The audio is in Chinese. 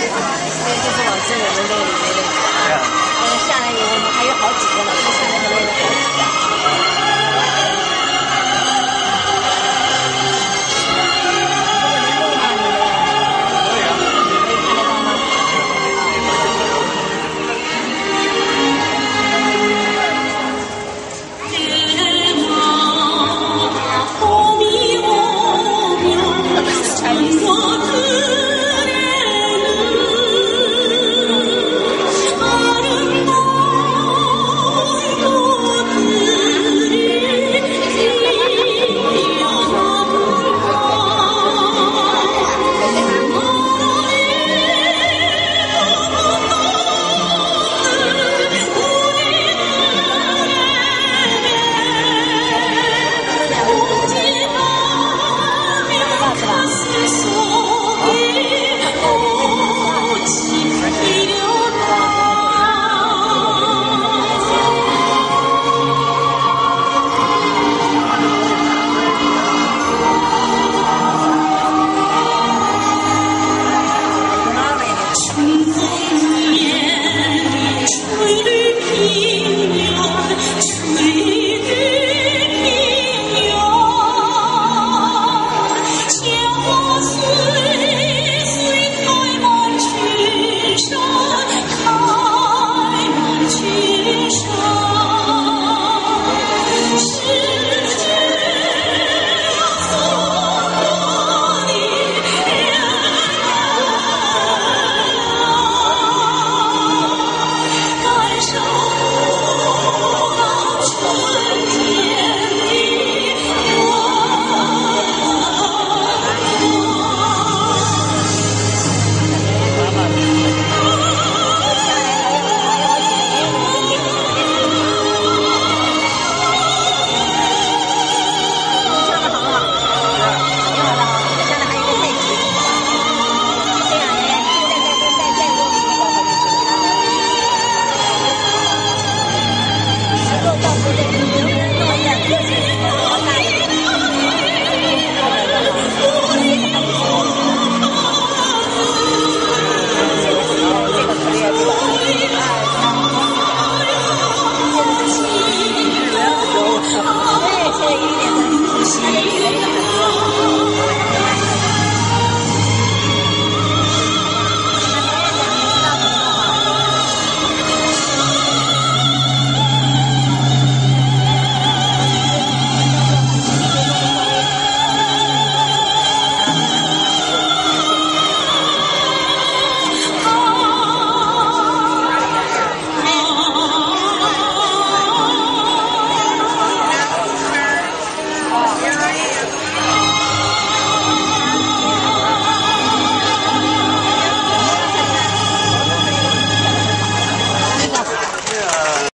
这就是老师我们的那个啊。那个下来以后我们还有好几个呢